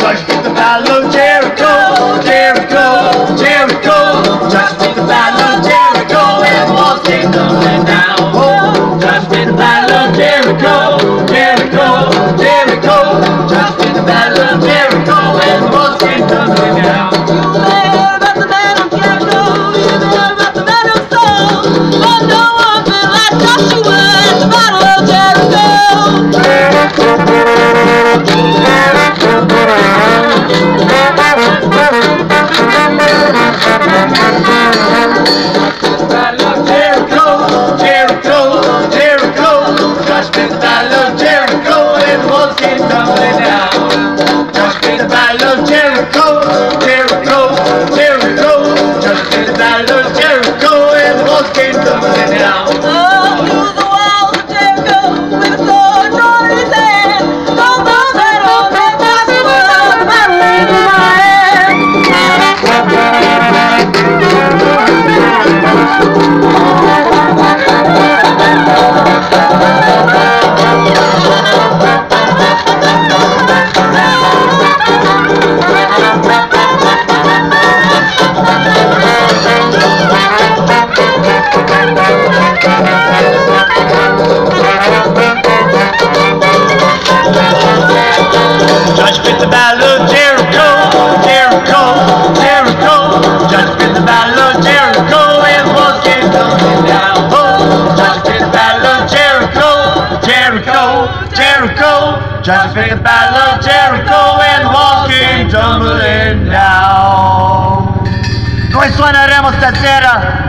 Josh took the battle of Jericho, Jericho, Jericho. Josh took the battle of Jericho and the walls came tumbling down. Oh, Josh took the battle of Jericho, Jericho, Jericho. Josh took the battle of battle of Jericho and came tumbling down. The battle of Jericho, Jericho, Jericho. Judge beat the battle of Jericho and walls came tumbling down. Oh, Judge beat the battle of Jericho, Jericho, Jericho. Judge beat the battle of Jericho and walls came tumbling down. Noi suoneremo stasera